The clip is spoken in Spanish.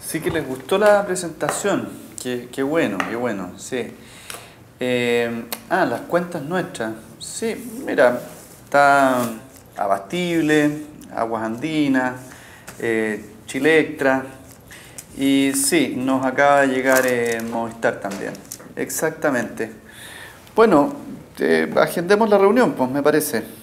Sí que les gustó la presentación. Qué, qué bueno, qué bueno, sí. Eh, ah, las cuentas nuestras. Sí, mira, está Abastible, Aguas Andinas, eh, Chilectra. Y sí, nos acaba de llegar eh, Movistar también. Exactamente. Bueno, eh, agendemos la reunión, pues me parece.